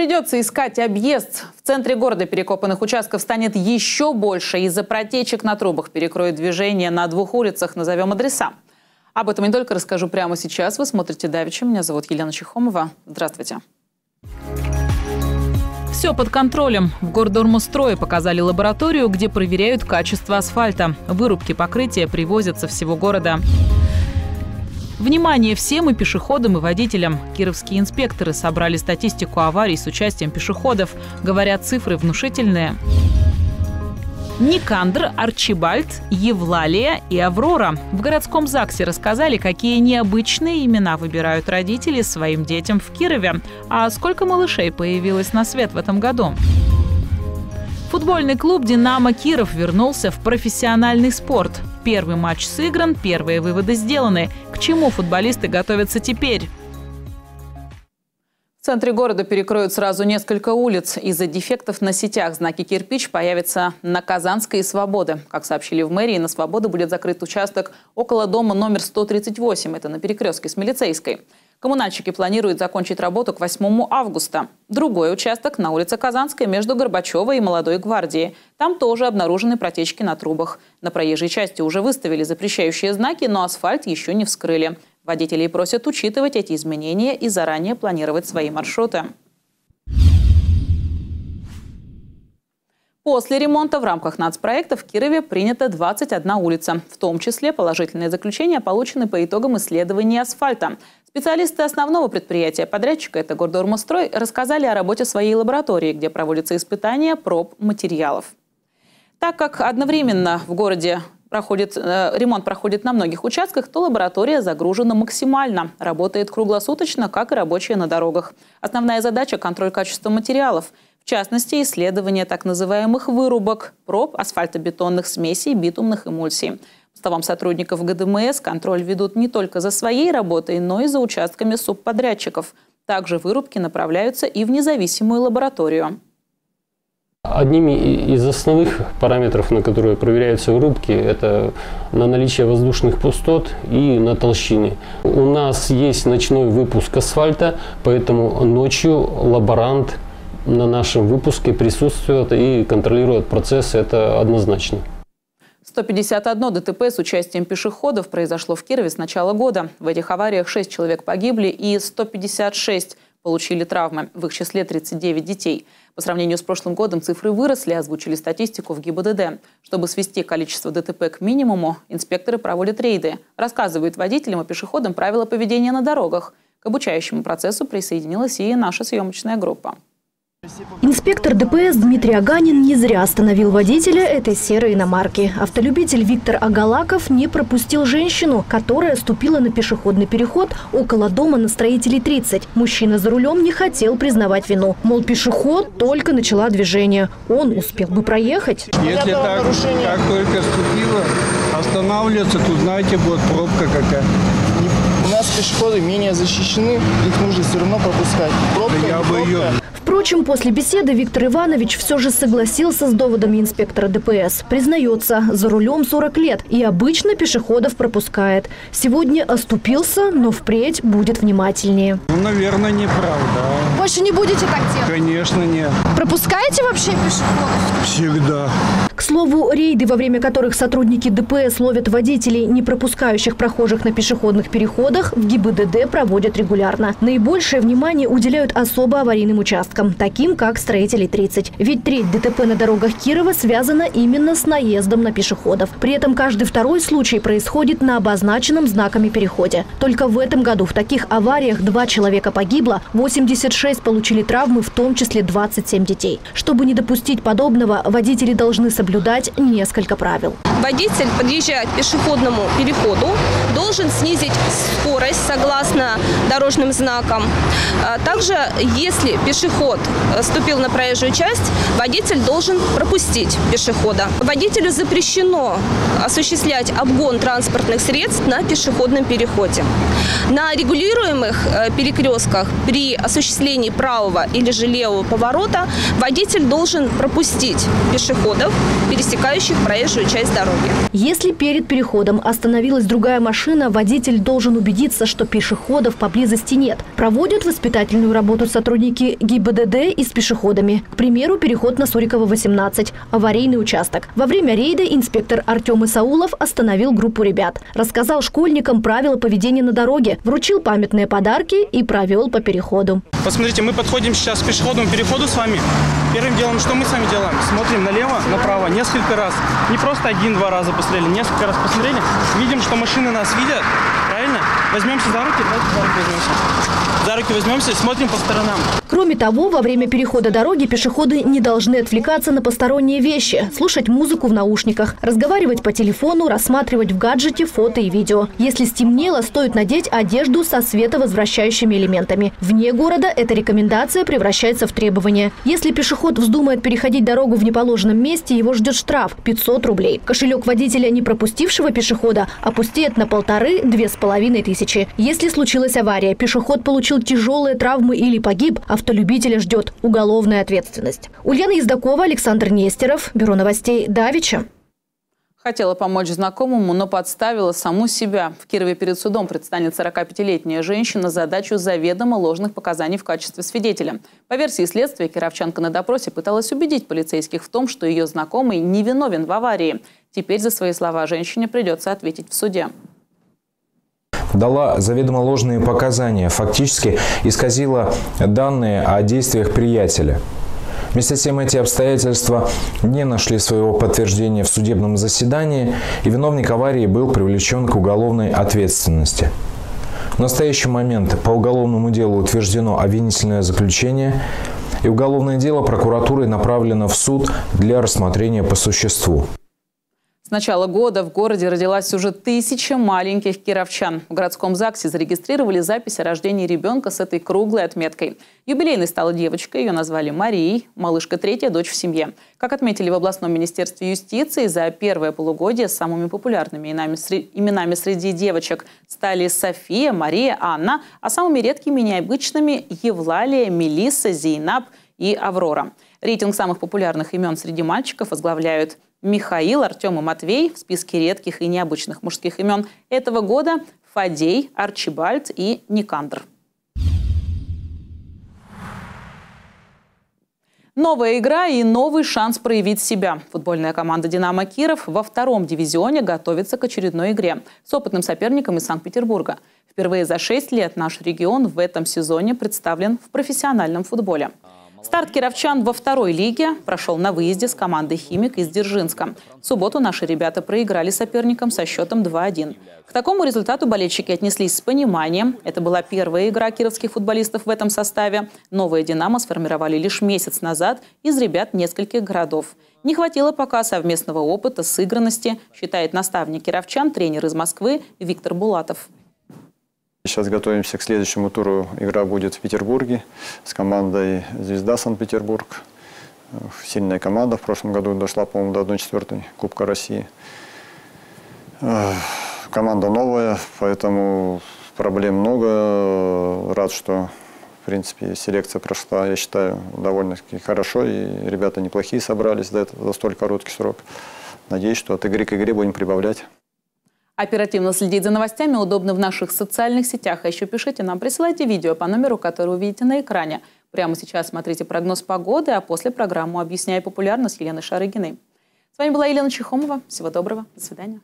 Придется искать объезд. В центре города перекопанных участков станет еще больше. Из-за протечек на трубах перекроют движение на двух улицах. Назовем адреса. Об этом не только расскажу прямо сейчас. Вы смотрите «Давича». Меня зовут Елена Чехомова. Здравствуйте. Все под контролем. В Гордормустрое показали лабораторию, где проверяют качество асфальта. Вырубки покрытия привозят со всего города. Внимание всем и пешеходам, и водителям. Кировские инспекторы собрали статистику аварий с участием пешеходов. Говорят, цифры внушительные. Никандр, Арчибальд, Евлалия и Аврора. В городском ЗАГСе рассказали, какие необычные имена выбирают родители своим детям в Кирове. А сколько малышей появилось на свет в этом году? Футбольный клуб «Динамо Киров» вернулся в профессиональный спорт. Первый матч сыгран, первые выводы сделаны. К чему футболисты готовятся теперь? В центре города перекроют сразу несколько улиц. Из-за дефектов на сетях знаки «Кирпич» появятся на Казанской и Свободы. Как сообщили в мэрии, на Свободы будет закрыт участок около дома номер 138. Это на перекрестке с Милицейской. Коммунальщики планируют закончить работу к 8 августа. Другой участок на улице Казанская между Горбачевой и Молодой гвардией. Там тоже обнаружены протечки на трубах. На проезжей части уже выставили запрещающие знаки, но асфальт еще не вскрыли. Водителей просят учитывать эти изменения и заранее планировать свои маршруты. После ремонта в рамках нацпроекта в Кирове принята 21 улица. В том числе положительные заключения получены по итогам исследований асфальта. Специалисты основного предприятия подрядчика, это Гордормострой, рассказали о работе своей лаборатории, где проводятся испытания проб материалов. Так как одновременно в городе проходит, э, ремонт проходит на многих участках, то лаборатория загружена максимально. Работает круглосуточно, как и рабочие на дорогах. Основная задача – контроль качества материалов – в частности, исследование так называемых вырубок, проб асфальтобетонных смесей, битумных эмульсий. Словам сотрудников ГДМС, контроль ведут не только за своей работой, но и за участками субподрядчиков. Также вырубки направляются и в независимую лабораторию. Одними из основных параметров, на которые проверяются вырубки, это на наличие воздушных пустот и на толщине. У нас есть ночной выпуск асфальта, поэтому ночью лаборант на нашем выпуске присутствует и контролирует процесс, это однозначно. 151 ДТП с участием пешеходов произошло в Кирове с начала года. В этих авариях 6 человек погибли и 156 получили травмы, в их числе 39 детей. По сравнению с прошлым годом цифры выросли, озвучили статистику в ГИБДД. Чтобы свести количество ДТП к минимуму, инспекторы проводят рейды, рассказывают водителям и пешеходам правила поведения на дорогах. К обучающему процессу присоединилась и наша съемочная группа. Инспектор ДПС Дмитрий Аганин не зря остановил водителя этой серой иномарки. Автолюбитель Виктор Агалаков не пропустил женщину, которая ступила на пешеходный переход около дома на строителей 30. Мужчина за рулем не хотел признавать вину. Мол, пешеход только начала движение. Он успел бы проехать. Если так, как только ступила, останавливаться, то знаете, будет пробка какая. У нас пешеходы менее защищены, их нужно все равно пропускать. Пробка, да я бы ее Впрочем, после беседы Виктор Иванович все же согласился с доводами инспектора ДПС. Признается, за рулем 40 лет и обычно пешеходов пропускает. Сегодня оступился, но впредь будет внимательнее. Ну, наверное, неправда. Больше не будете так делать? Конечно, нет. Пропускаете вообще пешеходов? Всегда. К слову, рейды, во время которых сотрудники ДПС ловят водителей, не пропускающих прохожих на пешеходных переходах, в ГИБДД проводят регулярно. Наибольшее внимание уделяют особо аварийным участкам, таким как строителей 30. Ведь треть ДТП на дорогах Кирова связана именно с наездом на пешеходов. При этом каждый второй случай происходит на обозначенном знаками переходе. Только в этом году в таких авариях два человека погибло, 86 получили травмы, в том числе 27 детей. Чтобы не допустить подобного, водители должны соблюдать соблюдать несколько правил. Водитель, подъезжая к пешеходному переходу, должен снизить скорость согласно дорожным знакам. А также, если пешеход э, ступил на проезжую часть, водитель должен пропустить пешехода. Водителю запрещено осуществлять обгон транспортных средств на пешеходном переходе. На регулируемых э, перекрестках при осуществлении правого или же левого поворота водитель должен пропустить пешеходов пересекающих проезжую часть дороги. Если перед переходом остановилась другая машина, водитель должен убедиться, что пешеходов поблизости нет. Проводят воспитательную работу сотрудники ГИБДД и с пешеходами. К примеру, переход на Сурикова, 18, аварийный участок. Во время рейда инспектор Артем Исаулов остановил группу ребят. Рассказал школьникам правила поведения на дороге, вручил памятные подарки и провел по переходу. Посмотрите, мы подходим сейчас к пешеходному переходу с вами. Первым делом, что мы с вами делаем? Смотрим налево, направо несколько раз. Не просто один-два раза посмотрели, несколько раз посмотрели. Видим, что машины нас видят, правильно? Возьмемся за руки, давайте за руки возьмемся. За руки возьмемся и смотрим по сторонам. Кроме того, во время перехода дороги пешеходы не должны отвлекаться на посторонние вещи, слушать музыку в наушниках, разговаривать по телефону, рассматривать в гаджете фото и видео. Если стемнело, стоит надеть одежду со световозвращающими элементами. Вне города эта рекомендация превращается в требование. Если пешеход вздумает переходить дорогу в неположенном месте, его ждет штраф – 500 рублей. Кошелек водителя, не пропустившего пешехода, опустеет на полторы-две с половиной тысячи. Если случилась авария, пешеход получил тяжелые травмы или погиб, автолюбителя ждет уголовная ответственность. Ульяна Ездакова, Александр Нестеров, Бюро новостей Давича. Хотела помочь знакомому, но подставила саму себя. В Кирове перед судом предстанет 45-летняя женщина с задачу заведомо ложных показаний в качестве свидетеля. По версии следствия, кировчанка на допросе пыталась убедить полицейских в том, что ее знакомый невиновен в аварии. Теперь за свои слова женщине придется ответить в суде дала заведомо ложные показания, фактически исказила данные о действиях приятеля. Вместе с тем эти обстоятельства не нашли своего подтверждения в судебном заседании, и виновник аварии был привлечен к уголовной ответственности. В настоящий момент по уголовному делу утверждено обвинительное заключение, и уголовное дело прокуратурой направлено в суд для рассмотрения по существу. С начала года в городе родилась уже тысяча маленьких кировчан. В городском ЗАГСе зарегистрировали запись о рождении ребенка с этой круглой отметкой. Юбилейной стала девочка, ее назвали Марией, малышка третья, дочь в семье. Как отметили в областном министерстве юстиции, за первое полугодие самыми популярными именами среди девочек стали София, Мария, Анна, а самыми редкими и необычными – Евлалия, Мелисса, Зейнаб и Аврора. Рейтинг самых популярных имен среди мальчиков возглавляют Михаил, Артем и Матвей в списке редких и необычных мужских имен этого года Фадей, Арчибальд и Никандр. Новая игра и новый шанс проявить себя. Футбольная команда «Динамо Киров» во втором дивизионе готовится к очередной игре с опытным соперником из Санкт-Петербурга. Впервые за шесть лет наш регион в этом сезоне представлен в профессиональном футболе. Старт кировчан во второй лиге прошел на выезде с командой «Химик» из Дзержинска. В субботу наши ребята проиграли соперникам со счетом 2-1. К такому результату болельщики отнеслись с пониманием. Это была первая игра кировских футболистов в этом составе. Новое «Динамо» сформировали лишь месяц назад из ребят нескольких городов. Не хватило пока совместного опыта, сыгранности, считает наставник кировчан, тренер из Москвы Виктор Булатов. Сейчас готовимся к следующему туру. Игра будет в Петербурге с командой «Звезда Санкт-Петербург». Сильная команда. В прошлом году дошла, по-моему, до 1-4 Кубка России. Команда новая, поэтому проблем много. Рад, что, в принципе, селекция прошла, я считаю, довольно-таки хорошо. И ребята неплохие собрались за, это, за столь короткий срок. Надеюсь, что от игры к игре будем прибавлять. Оперативно следить за новостями удобно в наших социальных сетях. А еще пишите нам, присылайте видео по номеру, который увидите на экране. Прямо сейчас смотрите прогноз погоды, а после программу «Объясняю популярно» с Еленой Шарыгиной. С вами была Елена Чехомова. Всего доброго. До свидания.